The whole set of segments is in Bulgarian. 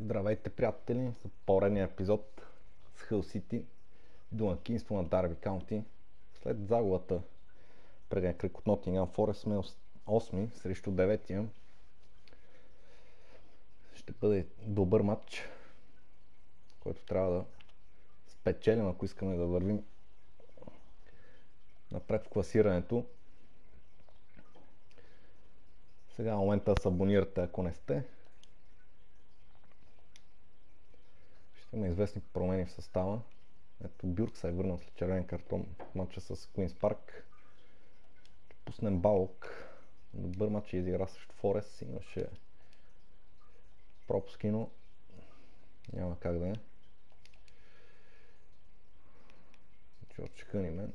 Здравейте, приятели, за поредния епизод с Хъл Сити, домакинство на Дарби Каунти. След загубата предния кръг от Нотингам Форест сме 8 срещу 9 Ще бъде добър матч, който трябва да спечелим, ако искаме да вървим напред в класирането. Сега е момента да се абонирате, ако не сте. Има известни промени в състава. Ето Бюрк се е върнал след червен картон в матча с Куинс Парк. Пуснем Балок. Добър матч изигра срещу Форест. Имаше пропуски, но няма как да е. Джордж Хънимен.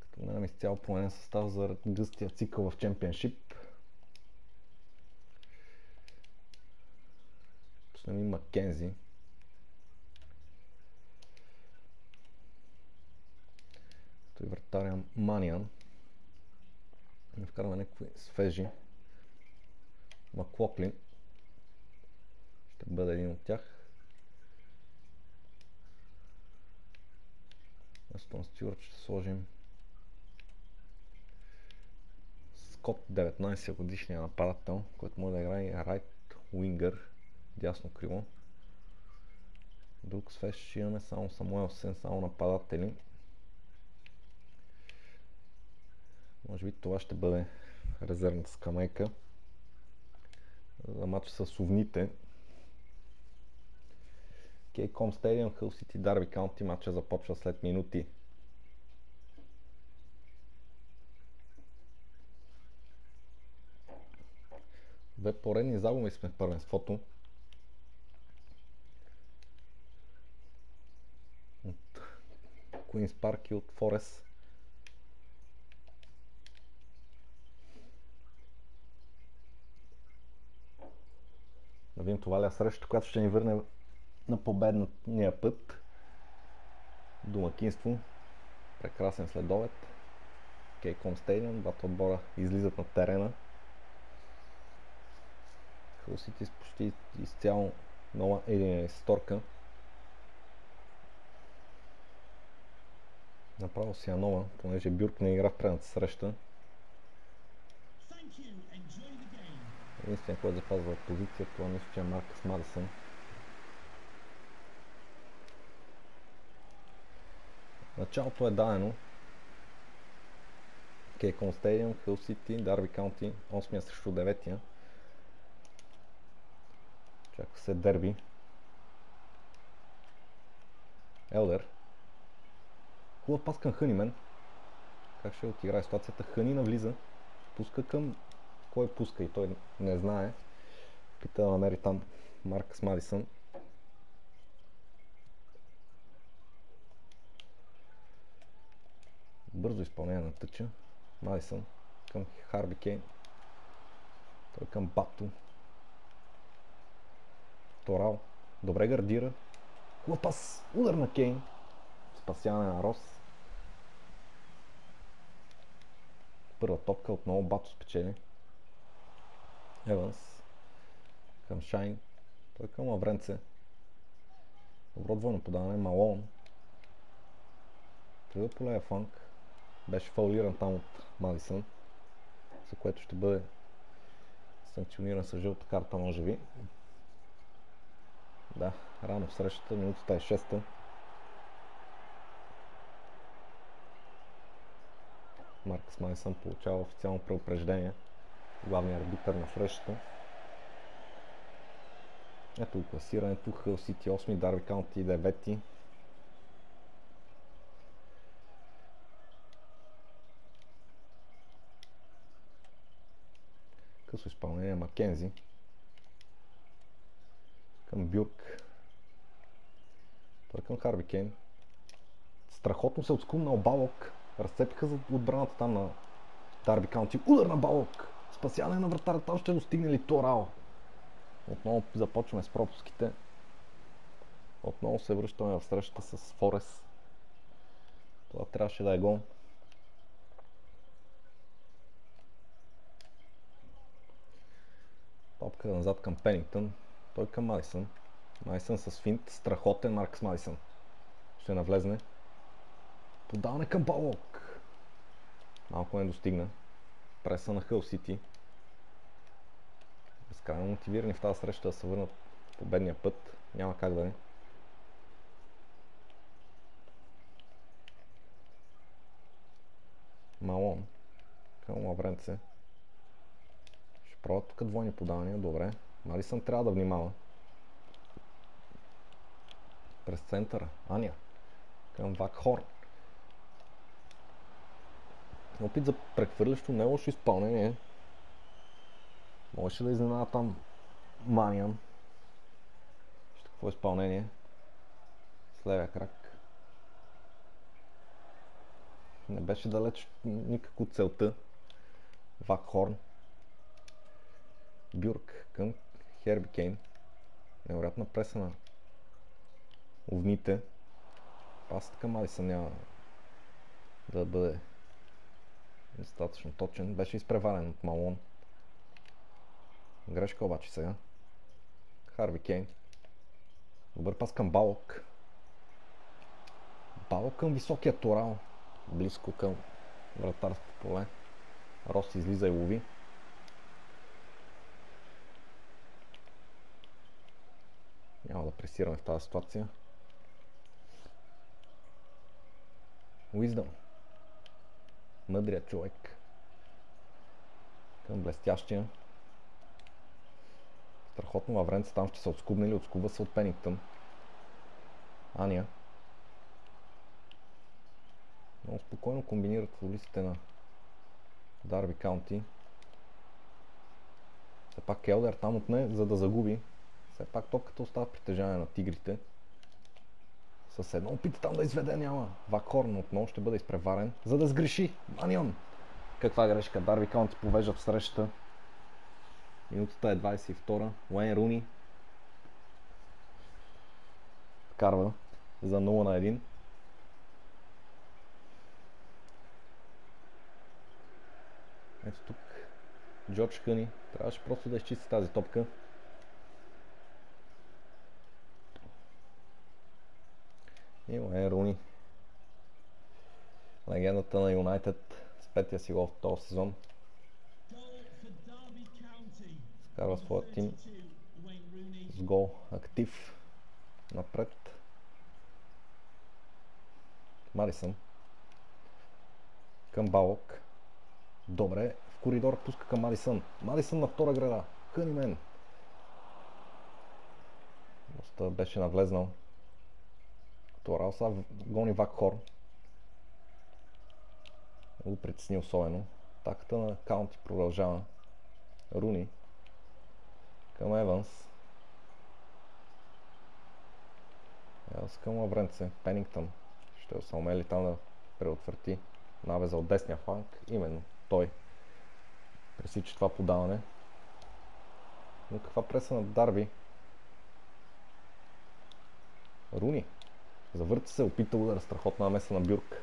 Като мен изцяло променен състав за гъстия цикъл в чемпионшип. Пуснем и Маккензи. Той вратаря Маниан. Не вкараме някакви свежи. Маклоклин. Ще бъде един от тях. Астон Стюарт ще сложим Скот 19 годишния нападател, който може да играе райт уингър, дясно крило. Друг свеж ще имаме само Самуел Сен, само нападатели. Може би това ще бъде резервната скамейка за матч с овните. Кейком Stadium, Hull City, Derby County матча започва след минути. Две поредни загуби сме в първенството. От Queen's Park и от Форест. Да видим това ли е среща, която ще ни върне на победния път. Домакинство. Прекрасен следовет. Кейком Стадиум. Двата отбора излизат на терена. Хълсите с почти изцяло нова или сторка. Направо си я нова, понеже Бюрк не игра в предната среща. Единствен, който запазва позиция, това мисля, че е Маркъс Мадисън. Началото е дадено. Кейкон Стадиум, Хил Сити, Дарби Каунти, 8 срещу 9-я. Чаква се дерби. Елдер. Хубав пас към Хънимен. Как ще отиграе ситуацията? Хъни навлиза. Пуска към кой пуска и той не знае. Пита да намери там Маркъс Мадисън. Бързо изпълнение на тъча. Мадисън към Харби Кейн. Той към Бато. Торал. Добре гардира. Хубав пас. Удар на Кейн. Спасяване на Рос. Първа топка отново Бато спечели. Еванс към Шайн. Той към Лавренце. Добро двойно подаване. Малон. Тръгва по лея фланг. Беше фаулиран там от Мадисън. За което ще бъде санкциониран с жълта карта, може би. Да, рано в срещата, минутата е 6-та. Маркъс Мадисън получава официално преупреждение главният арбитър на срещата. Ето класирането. Хъл Сити 8, Дарби Каунти 9. Късо изпълнение Маккензи. Към Бюрк. Той към Харви Кейн. Страхотно се отскумна Балок. Разцепиха за отбраната там на Дарби Каунти. Удар на Балок! Спасяване на вратаря, там ще достигне ли Торал? Отново започваме с пропуските. Отново се връщаме в срещата с Форес. Това трябваше да е гол. Топка назад към Пенингтън. Той към Мадисън. Мадисън с финт. Страхотен Маркс Мадисън. Ще навлезне. Подаване към Балок. Малко не достигна. Преса на Хъл Сити. Безкрайно мотивирани в тази среща да се върнат победния път. Няма как да е. Малон. Към Лавренце. Ще пробват тук двойни подавания. Добре. Марисън трябва да внимава. През центъра. Аня. Към Вакхорн. Опит за прехвърлящо не е лошо изпълнение. Можеше да изненада там Маниан. Ще какво изпълнение. С левия крак. Не беше далеч никак от целта. Вакхорн. Бюрк към Херби Кейн. Невероятна преса на овните. Пасът към Алисън няма да бъде достатъчно точен. Беше изпреварен от Малон. Грешка обаче сега. Харви Кейн. Добър пас към Балок. Балок към високия Торал. Близко към вратарското поле. Рос излиза и лови. Няма да пресираме в тази ситуация. Wisdom. Мъдрият човек. Към блестящия. Страхотно времето там ще се отскубне или отскуба се от Пениктън. Ания. Много спокойно комбинират футболистите на Дарби Каунти. Все пак Келдер там отне, за да загуби. Все пак топката остава притежание на тигрите. С едно опит там да изведе няма. Вакхорн отново ще бъде изпреварен, за да сгреши. Манион! Каква грешка? Дарби Каунти повежда в срещата. Минутата е 22. Уейн Руни вкарва за 0 на 1. Ето тук Джордж Хъни трябваше просто да изчисти тази топка. И Уейн Руни легендата на Юнайтед с петия си гол в този сезон. Вкарва своя тим с гол актив напред. Марисън към Балок. Добре, в коридор пуска към Марисън. Марисън на втора града. Хъни мен. Доста беше навлезнал. Торал са гони Вакхор. Го притесни особено. Таката на Каунти продължава. Руни към Еванс. Еванс към Лавренце. Пенингтън. Ще се умели там да преотвърти навеза от десния фланг. Именно той пресича това подаване. Но каква преса на Дарби? Руни. Завърта се, опита удара страхотна намеса на Бюрк.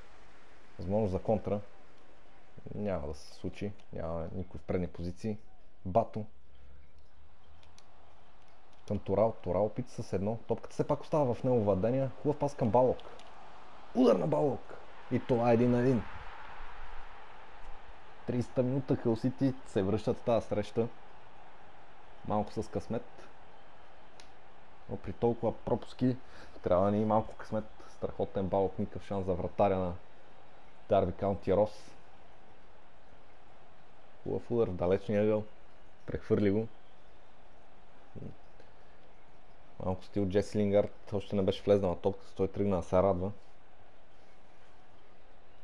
Възможност за контра. Няма да се случи. Няма никой в предни позиции. Бато към Торал. Торал опита с едно. Топката все пак остава в него владение. Хубав пас към Балок. Удар на Балок. И това е един на един. 30-та минута Хълсити се връщат в тази среща. Малко с късмет. Но при толкова пропуски трябва ни и малко късмет. Страхотен Балок, никакъв шанс за вратаря на Дарби Каунти Рос. Хубав удар в далечния ъгъл. Прехвърли го. Малко стил Джеси Лингард още не беше влезнал на топката, той тръгна да се радва.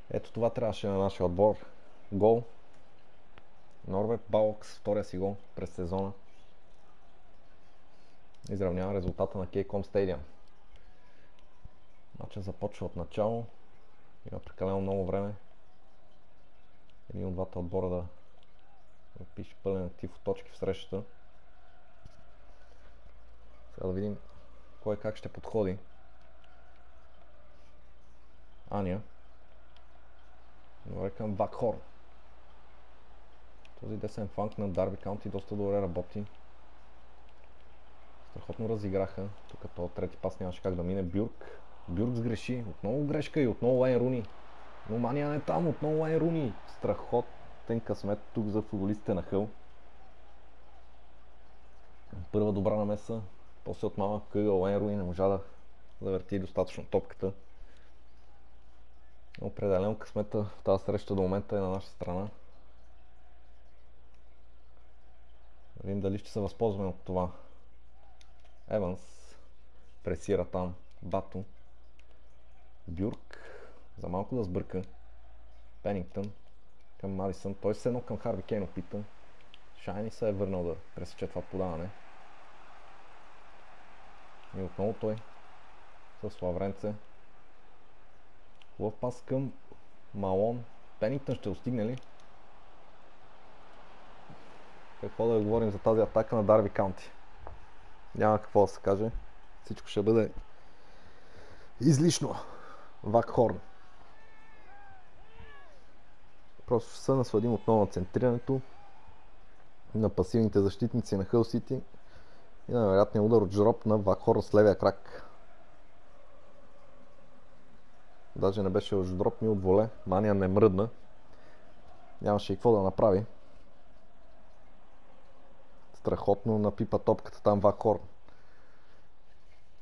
Ето това трябваше на нашия отбор. Гол. Норберт Балокс, втория си гол през сезона. Изравнява резултата на Кейком Stadium. Матчът започва от начало. Има прекалено много време. Един от двата отбора да, пише пълен актив от точки в срещата. Сега да видим кой как ще подходи. Аня. Добре към Вакхор. Този десен фланг на Дарби Каунти доста добре работи. Страхотно разиграха. Тук то трети пас нямаше как да мине. Бюрк. Бюрк сгреши. Отново грешка и отново Лайн Руни. Но мания не е там. Отново Лайн Руни. Страхотен късмет тук за футболистите на Хъл. Първа добра намеса. После от малък къгъл Лайн Руни не можа да завърти достатъчно топката. Определено късмета в тази среща до момента е на наша страна. Видим дали ще се възползваме от това. Еванс пресира там Бато. Бюрк за малко да сбърка. Пенингтън към Мадисън. Той се едно към Харви Кейн опита. Шайни се е върнал да пресече това подаване. И отново той с Лавренце. Хубав пас към Малон. Пенингтън ще достигне ли? Какво да говорим за тази атака на Дарви Каунти? Няма какво да се каже. Всичко ще бъде излишно. Вакхорн. Просто се насладим отново на центрирането на пасивните защитници на Хъл Сити и на вероятния удар от Джроп на Вакхорн с левия крак. Даже не беше от Ждроп, ми от воле. Мания не мръдна. Нямаше и какво да направи. Страхотно напипа топката там Вакхорн.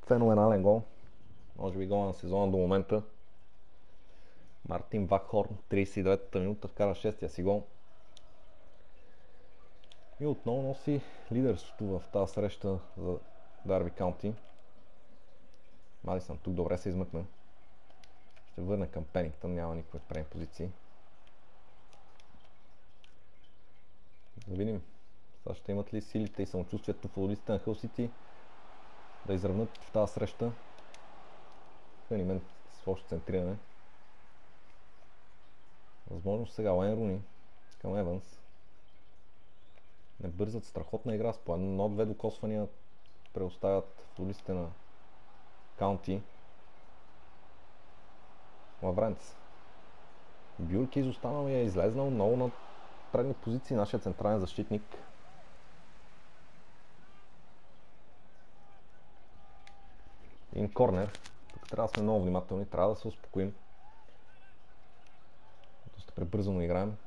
Феноменален гол. Може би гол на сезона до момента. Мартин Вакхорн, 39-та минута, вкара 6-я си гол. И отново носи лидерството в тази среща за Дарби Каунти. Мадисън тук добре се измъкна. Ще върна към Пенингтън, няма никакви предни позиции. Да видим. Сега ще имат ли силите и самочувствието футболистите на Хъл Сити да изравнат в тази среща. Хъни мен с лошо центриране. Възможно сега Лайн Руни към Еванс. Не бързат страхотна игра с по едно-две докосвания преоставят футболистите на Каунти. Лавренц. Бюрк е изостанал и е излезнал много на предни позиции нашия централен защитник. Ин корнер. Трябва да сме много внимателни, трябва да се успокоим. Доста пребързано играем.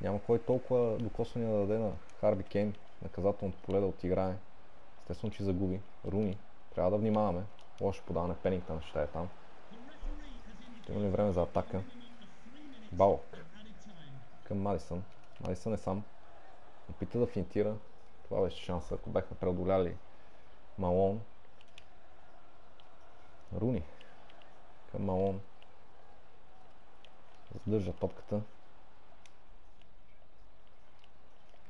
Няма кой толкова докосвания да даде на Харби Кейн наказателното поле да отиграе. Естествено, че загуби. Руни. Трябва да внимаваме. Лошо подаване. Пенингтън ще е там. Има ли време за атака? Балок. Към Мадисън. Мадисън е сам. Опита да финтира. Това беше шанса, ако бяхме преодоляли Малон. Руни. Към Малон. Задържа топката.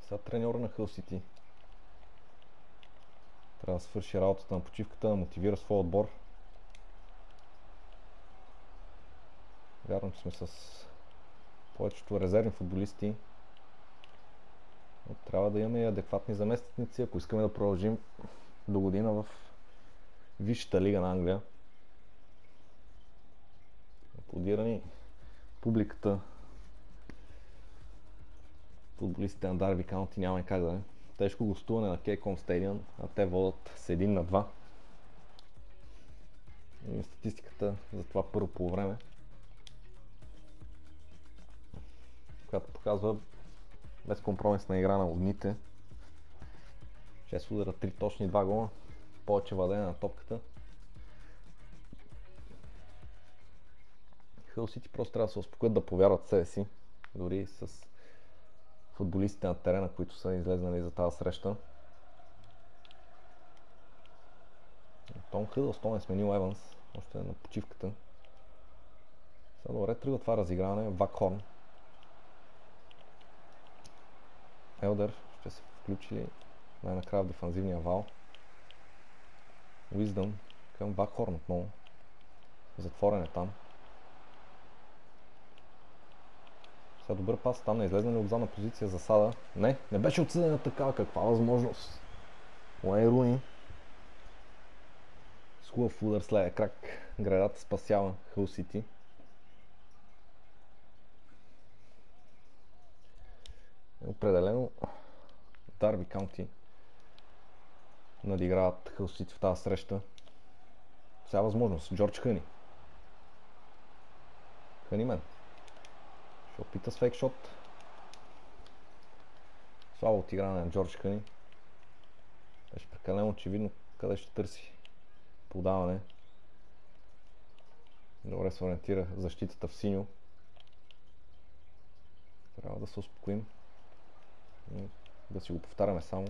Сега треньор на Хъл Сити. Трябва да свърши работата на почивката, да мотивира своя отбор. Вярвам, че сме с повечето резервни футболисти. Но трябва да имаме и адекватни заместници, ако искаме да продължим до година в Висшата лига на Англия. Аплодирани публиката футболистите на Дарби Каунти няма как да е. Тежко гостуване на Кейком Стадион, а те водят с 1 на 2. И статистиката за това първо по време. която показва безкомпромисна игра на огните. 6 удара, 3 точни, 2 гола. Повече владение на топката. Хъл Сити просто трябва да се успокоят да повярват в себе си. Дори с футболистите на терена, които са излезнали за тази среща. Том Хъдълстон е сменил Еванс, още на почивката. Сега добре тръгва това разиграване. Вакхорн Елдър ще се включи най-накрая в дефанзивния вал. Wisdom към Бакхорн отново. Затворен е там. Сега добър пас там на излезнали от задна позиция за Сада. Не, не беше отсъдена такава. Каква възможност? Уей Руни. С хубав удар с крак. Градата спасява Хъл Сити. Определено Дарби Каунти надиграват хълсите в тази среща. Сега възможност. Джордж Хъни. Хъни мен. Ще опита с фейкшот. Слабо отигране на Джордж Хъни. Беше прекалено очевидно къде ще търси подаване. Добре се ориентира защитата в синьо. Трябва да се успокоим. Да си го повтаряме само.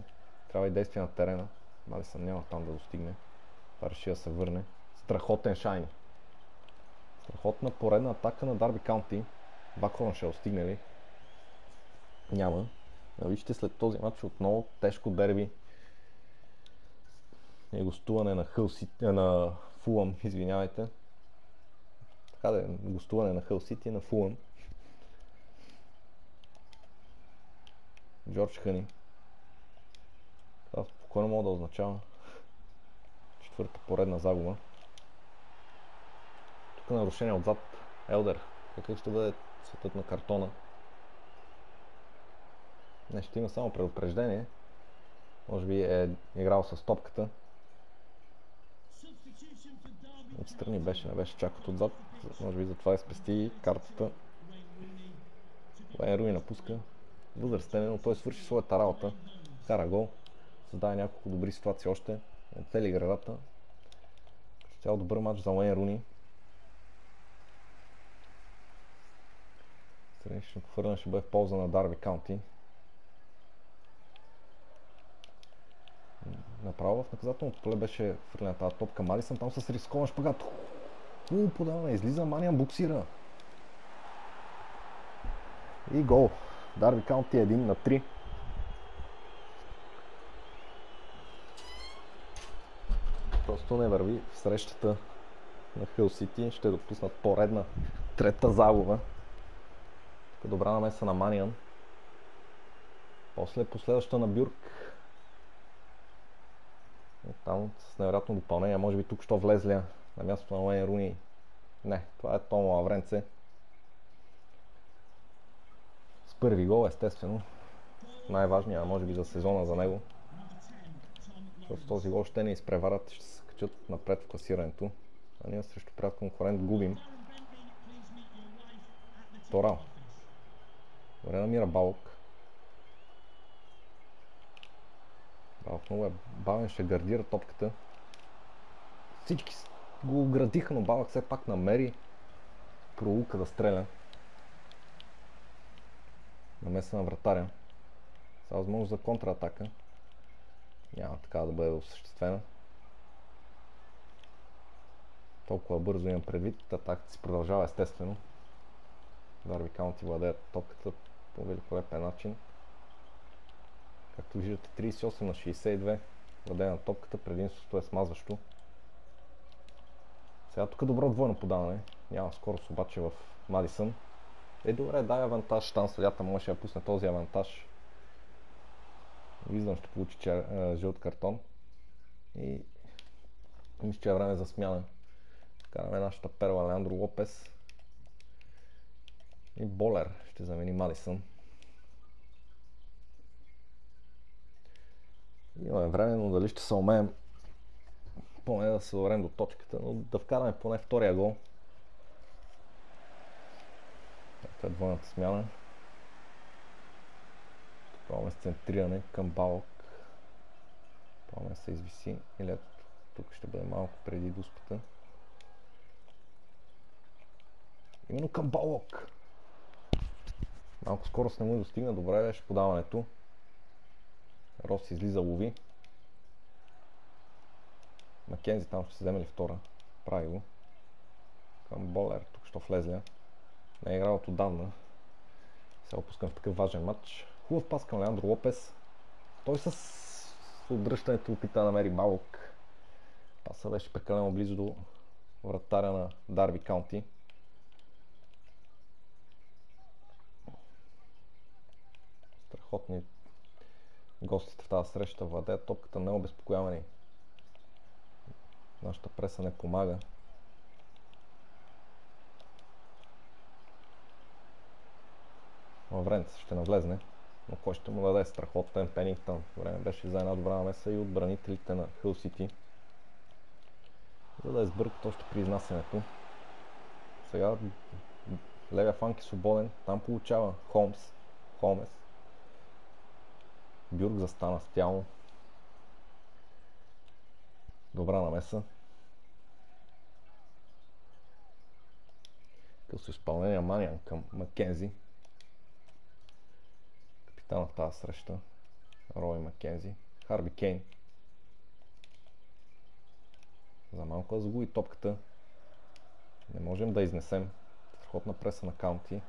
Трябва и действие на терена. Мали съм няма там да достигне. Това реши да се върне. Страхотен шайни. Страхотна поредна атака на Дарби Каунти. Два ще достигне ли? Няма. Вижте след този матч отново тежко дерби. И гостуване на Хълси, на Фулъм, извинявайте. Така да е, гостуване на Хъл Сити на Фулъм. Джордж Хъни. Това спокойно мога да означава четвърта поредна загуба. Тук нарушение отзад. Елдер. Какъв ще бъде светът на картона? Не, ще има само предупреждение. Може би е играл с топката. Отстрани беше, не беше чак от отзад. Може би затова е спести картата. Лайен Руи напуска. Възрастен е, но той свърши своята работа. Кара гол. Създаде няколко добри ситуации още. Цели играта. Цял добър матч за Лайен Руни. Страничното хвърляне ще бъде в полза на Дарби Каунти. Направо в наказателното поле беше хвърлена тази топка. Малисън там с рискован шпагат. Хубаво подаване. Излиза Маниан буксира. И гол. Дарби Каунти е 1 на 3. Просто не върви в срещата на Хил Сити. Ще допуснат поредна трета загуба. Така добра намеса на Маниан. После последваща на Бюрк. Там с невероятно допълнение. Може би тук що влезля на мястото на Уейн Руни. Не, това е Томо Лавренце. С първи гол, естествено. Най-важният, може би за сезона за него. Защото този гол ще не изпреварат, ще се качат напред в класирането. А ние срещу прят конкурент губим. Торал. Добре намира Балок. Балок много е бавен, ще гардира топката. Всички го оградиха, но Балък все пак намери пролука да стреля. Намеса на вратаря. Сега възможност за контратака. Няма така да бъде осъществена. Толкова бързо имам предвид. Атаката си продължава естествено. Дарби Каунти владеят топката по великолепен начин. Както виждате 38 на 62 владея на топката, предимството е смазващо. Сега тук е добро двойно подаване. Няма скорост обаче в Мадисън. Е, добре, дай авантаж. Там съдята може да пусне този авантаж. Виждам, ще получи чер... жълт картон. И мисля, че е време за смяна. Караме нашата перла Леандро Лопес. И Болер ще замени Мадисън. Имаме време, но дали ще се умеем поне да се доврем до точката, но да вкараме поне втория гол. Това е двойната смяна. Пробваме с центриране към Балок. Пробваме се извиси. Или тук ще бъде малко преди дуспата. Именно към Балок. Малко скорост не му достигна. Добре беше подаването. Рос излиза лови. Макензи там ще се вземе ли втора? Прави го. Към Болер, тук що влезля. Не е играл от отдавна. Сега опускам в такъв важен матч. Хубав пас към Леандро Лопес. Той с отдръщането опита да намери Балок. Паса беше прекалено близо до вратаря на Дарби Каунти. Страхотни гостите в тази среща владеят топката необезпокоявани Нашата преса не помага. Лавренц ще навлезне. Но кой ще му даде страхотен Пенингтън? Време беше за една добра намеса и отбранителите на Хъл Сити. За да избъркат още при изнасянето. Сега левия фанк е свободен. Там получава Холмс. Холмес. Бюрг застана с тяло. Добра намеса. Късо изпълнение Маниан към Маккензи. Капитан на тази среща. Рой Маккензи. Харби Кейн. За малко да загуби топката. Не можем да изнесем. Страхотна преса на Каунти.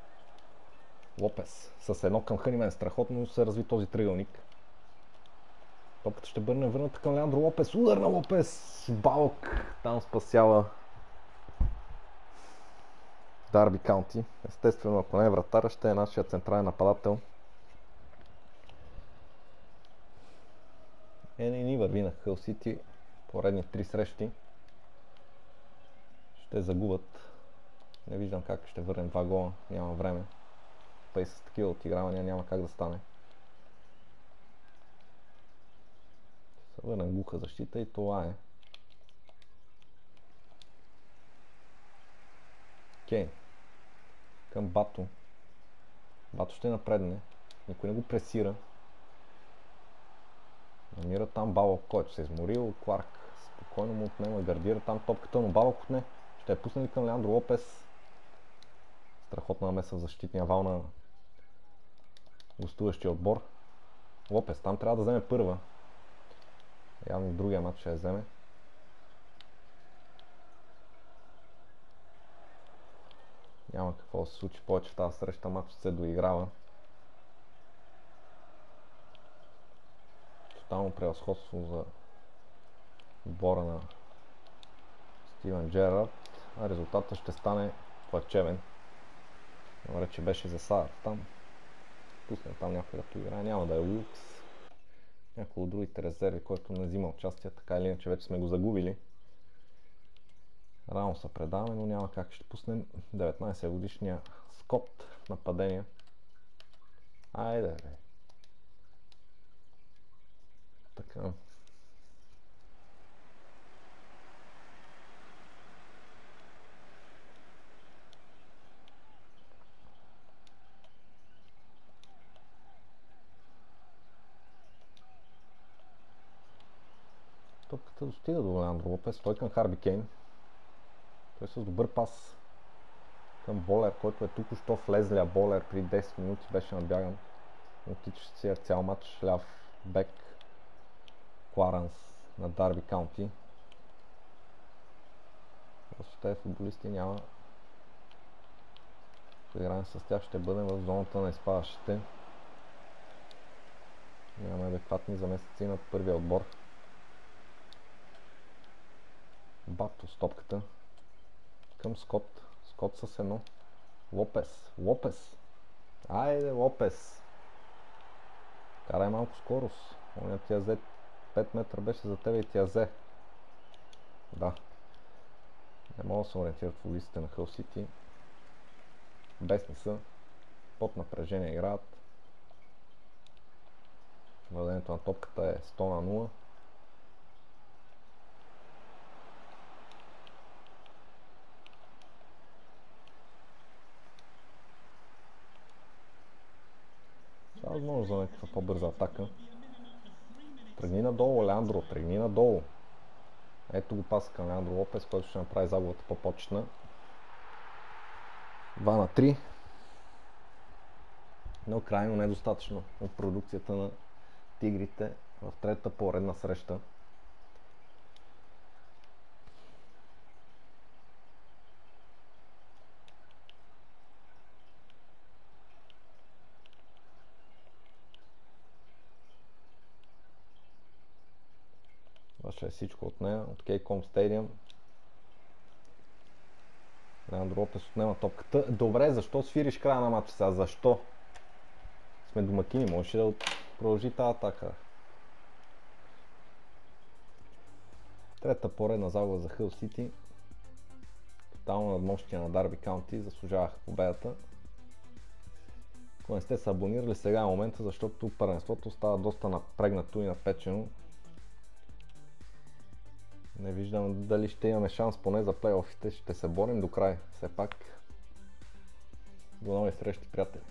Лопес с едно към Ханимен. Страхотно се разви този триъгълник. Топката ще бъде върната към Леандро Лопес. Удар на Лопес. Балк там спасява Дарби Каунти. Естествено, ако не е вратаря, ще е нашия централен нападател. Е, не ни върви на Хъл Сити. Поредни три срещи. Ще загубят. Не виждам как ще върнем два гола. Няма време. Тъй с такива отигравания няма как да стане. Ще върнем глуха защита и това е. Окей. Към Бато. Бато ще напредне. Никой не го пресира. Намира там Балък, който се е изморил. Кларк спокойно му отнема, гардира там топката, но Балък отне. Ще я пусне към Леандро Лопес? Страхотна намеса в защитния вал на гостуващия отбор. Лопес там трябва да вземе първа. Явно другия матч ще я вземе. Няма какво да се случи повече в тази среща. Матч се доиграва. Тотално превъзходство за отбора на Стивен Джерард. А резултата ще стане плачевен. Добре, че беше за Садър там. Пусне там някой като играе. Няма да е Уилкс. Някой от другите резерви, който не взима участие, така или иначе вече сме го загубили. Рано се предаваме, но няма как. Ще пуснем 19 годишния Скот нападение. Айде, бе. Така. Топката достига до Леандро Лопес, той към Харби Кейн. Той с добър пас към Болер, който е тук що влезлия Болер при 10 минути беше надбяган. Отичащ си цял матч ляв бек Кларанс на Дарби Каунти. Просто тези футболисти няма играем с тях ще бъдем в зоната на изпадащите. Нямаме адекватни заместници на първия отбор. Бато стопката към Скот. Скот с едно. Лопес. Лопес. Айде, Лопес. Карай малко скорост. Оня тя взе 5 метра беше за тебе и тя взе. Да. Не мога да се ориентират улиците на Хъл Сити. Бесни са. Под напрежение играят. Владението на топката е 100 на 0. Е възможност за някаква по-бърза атака. Тръгни надолу, Леандро, тръгни надолу. Ето го паса към Леандро Лопес, който ще направи загубата по-почетна. 2 на 3. Но крайно недостатъчно от продукцията на тигрите в третата поредна среща. Това ще е всичко от нея, от Кейком Stadium. Леандро Лопес отнема топката. Добре, защо свириш края на матча сега? Защо? Сме домакини, можеше да продължи тази атака. Трета поредна загуба за Хъл Сити. Тотално надмощие на Дарби Каунти. Заслужаваха победата. Ако не сте се абонирали, сега е момента, защото първенството става доста напрегнато и напечено. Не виждам дали ще имаме шанс поне за плейофите. Ще се борим до край. Все пак. До нови срещи, приятели!